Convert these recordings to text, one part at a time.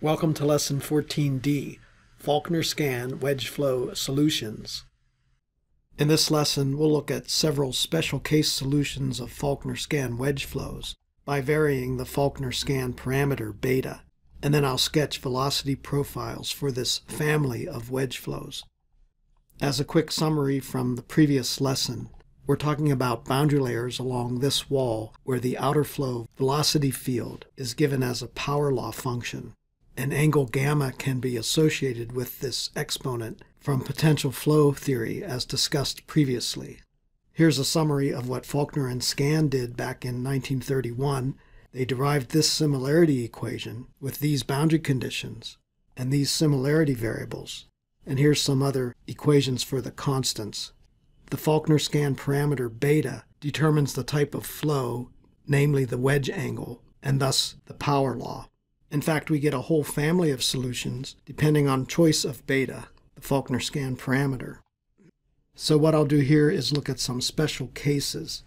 Welcome to Lesson 14D, Falkner-Skan Wedge Flow Solutions. In this lesson, we'll look at several special case solutions of Falkner-Skan wedge flows by varying the Falkner-Skan parameter beta, and then I'll sketch velocity profiles for this family of wedge flows. As a quick summary from the previous lesson, we're talking about boundary layers along this wall where the outer flow velocity field is given as a power law function and angle gamma can be associated with this exponent from potential flow theory as discussed previously. Here's a summary of what Falkner and Skan did back in 1931. They derived this similarity equation with these boundary conditions and these similarity variables. And here's some other equations for the constants. The Falkner-Skan parameter beta determines the type of flow, namely the wedge angle, and thus the power law. In fact, we get a whole family of solutions depending on choice of beta, the Falkner-Skan parameter. So what I'll do here is look at some special cases.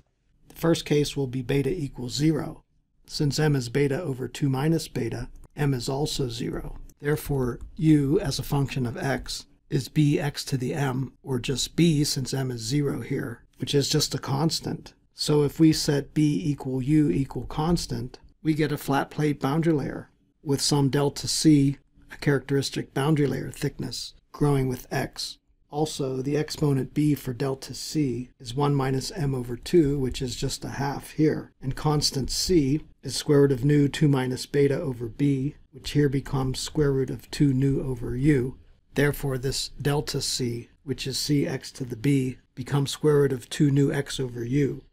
The first case will be beta equals 0. Since m is beta over 2 minus beta, m is also 0. Therefore, u as a function of x is bx to the m, or just b since m is 0 here, which is just a constant. So if we set b equal u equal constant, we get a flat plate boundary layer with some delta C, a characteristic boundary layer thickness, growing with x. Also, the exponent b for delta c is 1 minus m over 2, which is just a half here. And constant c is square root of nu 2 minus beta over b, which here becomes square root of 2 nu over u. Therefore, this delta c, which is cx to the b, becomes square root of 2 nu x over u.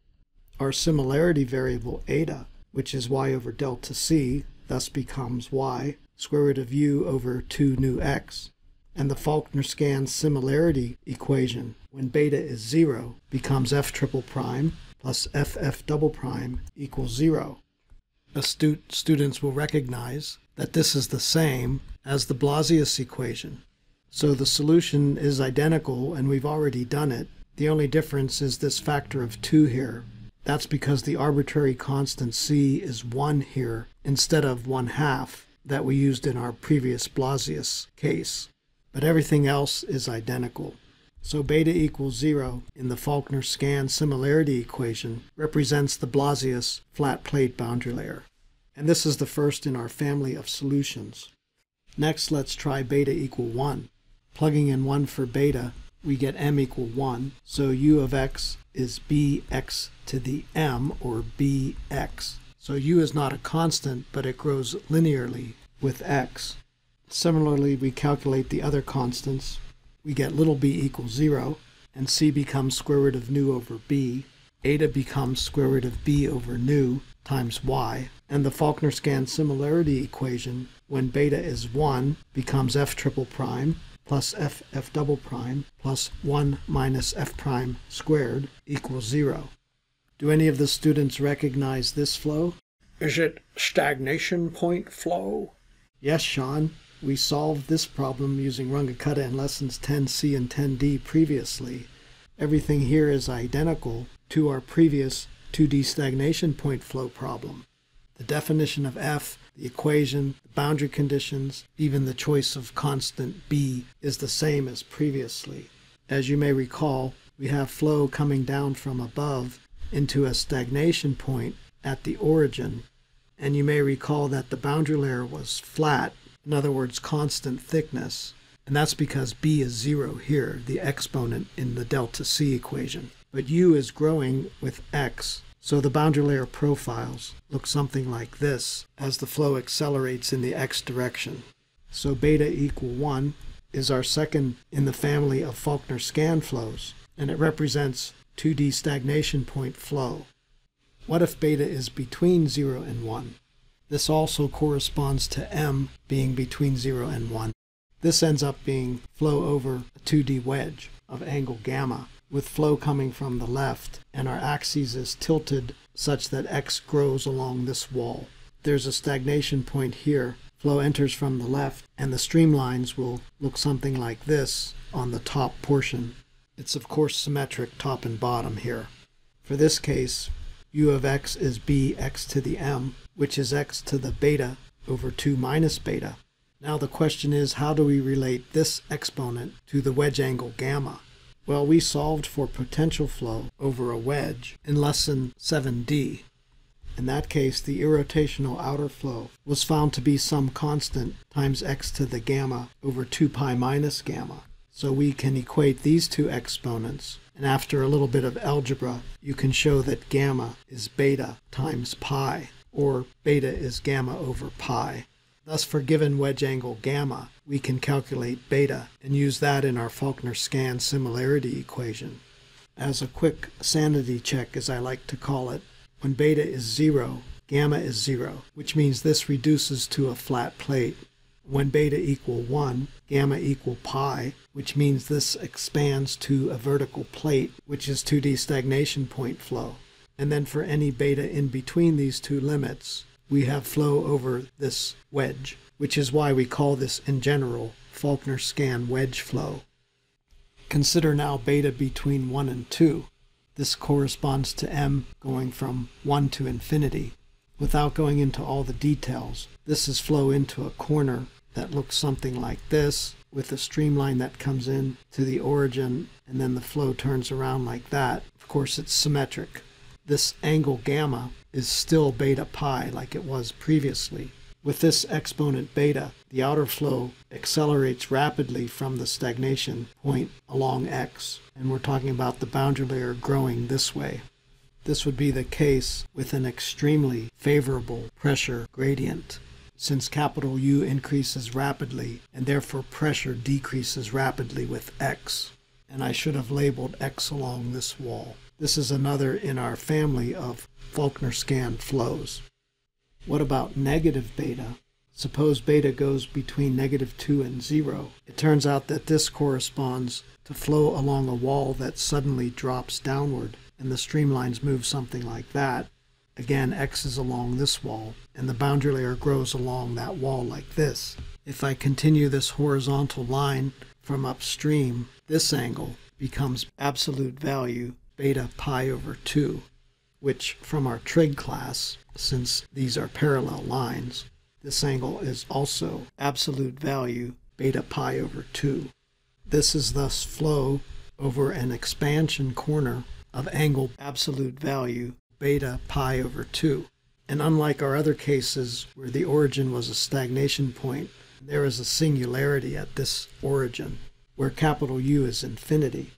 Our similarity variable eta, which is y over delta c, thus becomes y square root of u over 2 nu x. And the Falkner-Skan similarity equation, when beta is 0, becomes f triple prime plus ff double prime equals 0. Astute students will recognize that this is the same as the Blasius equation. So the solution is identical and we've already done it. The only difference is this factor of 2 here, that's because the arbitrary constant c is 1 here instead of 1 half that we used in our previous Blasius case. But everything else is identical. So beta equals 0 in the Falkner-Skan similarity equation represents the Blasius flat plate boundary layer. And this is the first in our family of solutions. Next, let's try beta equal 1. Plugging in 1 for beta, we get m equal 1. So u of x is bx to the m, or bx. So u is not a constant, but it grows linearly with x. Similarly, we calculate the other constants. We get little b equals 0, and c becomes square root of nu over b. Eta becomes square root of b over nu times y. And the Falkner-Skan similarity equation, when beta is 1, becomes f triple prime plus f f double prime plus 1 minus f prime squared equals 0. Do any of the students recognize this flow? Is it stagnation point flow? Yes, Sean. We solved this problem using Runge-Kutta in lessons 10C and 10D previously. Everything here is identical to our previous 2D stagnation point flow problem. The definition of f the equation, the boundary conditions, even the choice of constant b is the same as previously. As you may recall, we have flow coming down from above into a stagnation point at the origin, and you may recall that the boundary layer was flat, in other words, constant thickness, and that's because b is zero here, the exponent in the delta c equation. But u is growing with x, so the boundary layer profiles look something like this as the flow accelerates in the x direction. So beta equal 1 is our second in the family of Falkner-Skan flows, and it represents 2D stagnation point flow. What if beta is between 0 and 1? This also corresponds to m being between 0 and 1. This ends up being flow over a 2D wedge of angle gamma with flow coming from the left, and our axis is tilted such that x grows along this wall. There's a stagnation point here. Flow enters from the left, and the streamlines will look something like this on the top portion. It's of course symmetric top and bottom here. For this case, u of x is bx to the m, which is x to the beta over 2 minus beta. Now the question is, how do we relate this exponent to the wedge angle gamma? Well, we solved for potential flow over a wedge in lesson 7D. In that case, the irrotational outer flow was found to be some constant times x to the gamma over 2 pi minus gamma. So we can equate these two exponents, and after a little bit of algebra, you can show that gamma is beta times pi, or beta is gamma over pi. Thus, for given wedge angle gamma, we can calculate beta and use that in our Falkner-Skan similarity equation. As a quick sanity check, as I like to call it, when beta is zero, gamma is zero, which means this reduces to a flat plate. When beta equal 1, gamma equal pi, which means this expands to a vertical plate, which is 2D stagnation point flow. And then for any beta in between these two limits, we have flow over this wedge, which is why we call this in general Falkner-Skan wedge flow. Consider now beta between 1 and 2. This corresponds to m going from 1 to infinity. Without going into all the details, this is flow into a corner that looks something like this, with a streamline that comes in to the origin, and then the flow turns around like that. Of course, it's symmetric. This angle gamma is still beta pi like it was previously. With this exponent beta, the outer flow accelerates rapidly from the stagnation point along x, and we're talking about the boundary layer growing this way. This would be the case with an extremely favorable pressure gradient, since capital U increases rapidly, and therefore pressure decreases rapidly with x. And I should have labeled x along this wall. This is another in our family of Falkner-Skan flows. What about negative beta? Suppose beta goes between negative 2 and 0. It turns out that this corresponds to flow along a wall that suddenly drops downward, and the streamlines move something like that. Again, x is along this wall, and the boundary layer grows along that wall like this. If I continue this horizontal line from upstream, this angle becomes absolute value beta pi over 2 which from our trig class, since these are parallel lines, this angle is also absolute value beta pi over 2. This is thus flow over an expansion corner of angle absolute value beta pi over 2. And unlike our other cases where the origin was a stagnation point, there is a singularity at this origin where capital U is infinity.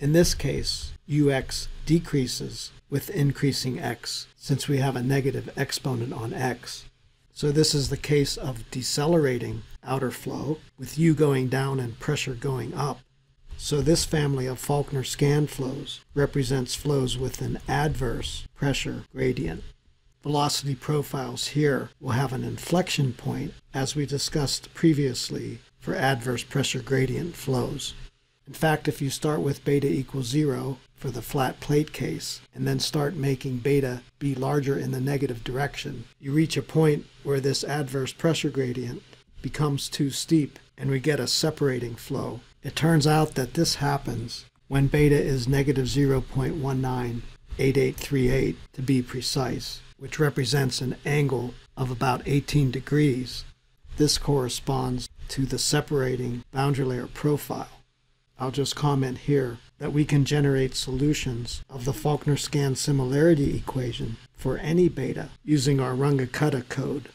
In this case, ux decreases with increasing x, since we have a negative exponent on x. So this is the case of decelerating outer flow, with u going down and pressure going up. So this family of Falkner-Skan flows represents flows with an adverse pressure gradient. Velocity profiles here will have an inflection point, as we discussed previously for adverse pressure gradient flows. In fact, if you start with beta equals zero for the flat plate case, and then start making beta be larger in the negative direction, you reach a point where this adverse pressure gradient becomes too steep and we get a separating flow. It turns out that this happens when beta is negative 0.198838 to be precise, which represents an angle of about 18 degrees. This corresponds to the separating boundary layer profile. I'll just comment here that we can generate solutions of the Falkner-Skan similarity equation for any beta using our Runge-Kutta code.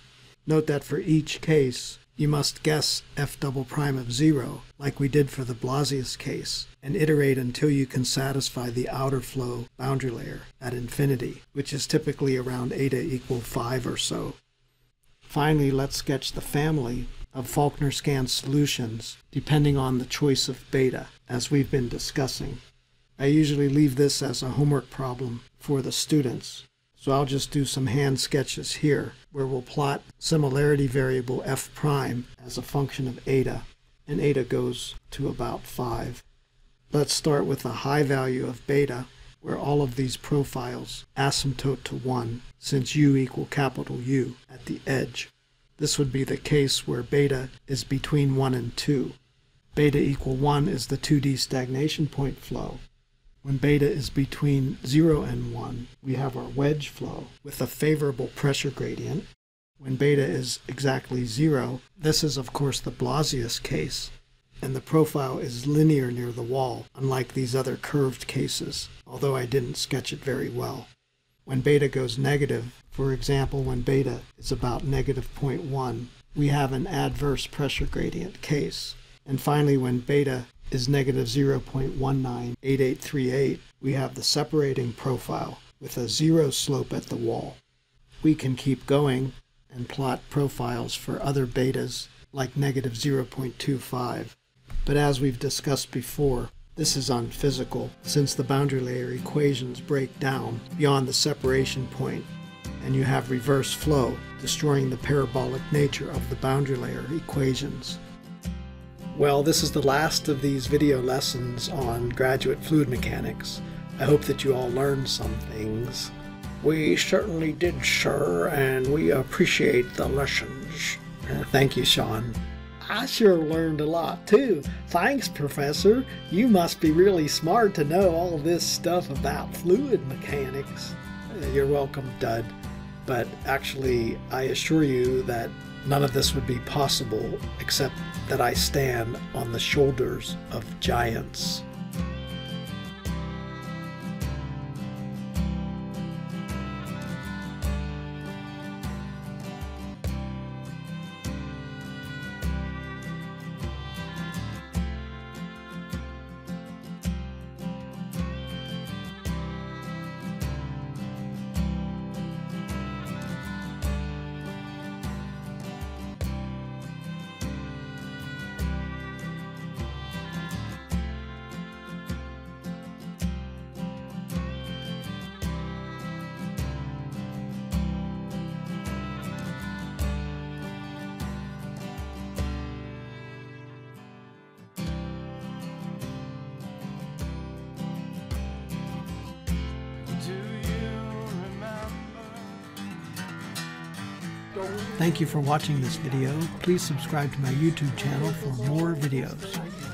Note that for each case, you must guess f double prime of 0, like we did for the Blasius case, and iterate until you can satisfy the outer flow boundary layer at infinity, which is typically around eta equal 5 or so. Finally, let's sketch the family of Falkner-Skan solutions depending on the choice of beta, as we've been discussing. I usually leave this as a homework problem for the students, so I'll just do some hand sketches here where we'll plot similarity variable f prime as a function of eta, and eta goes to about 5. Let's start with a high value of beta where all of these profiles asymptote to 1 since u equal capital U at the edge. This would be the case where beta is between 1 and 2. Beta equal 1 is the 2D stagnation point flow. When beta is between 0 and 1, we have our wedge flow with a favorable pressure gradient. when beta is exactly zero. This is, of course, the Blasius case, and the profile is linear near the wall, unlike these other curved cases, although I didn't sketch it very well. When beta goes negative, for example, when beta is about negative 0.1, we have an adverse pressure gradient case. And finally, when beta is negative 0.198838, we have the separating profile with a zero slope at the wall. We can keep going and plot profiles for other betas like negative 0.25. But as we've discussed before, this is unphysical since the boundary layer equations break down beyond the separation point and you have reverse flow, destroying the parabolic nature of the boundary layer equations. Well, this is the last of these video lessons on graduate fluid mechanics. I hope that you all learned some things. We certainly did, sir, and we appreciate the lessons. Uh, thank you, Sean. I sure learned a lot too. Thanks, Professor. You must be really smart to know all this stuff about fluid mechanics. Uh, you're welcome, Dud. But actually, I assure you that none of this would be possible except that I stand on the shoulders of giants. Thank you for watching this video. Please subscribe to my YouTube channel for more videos.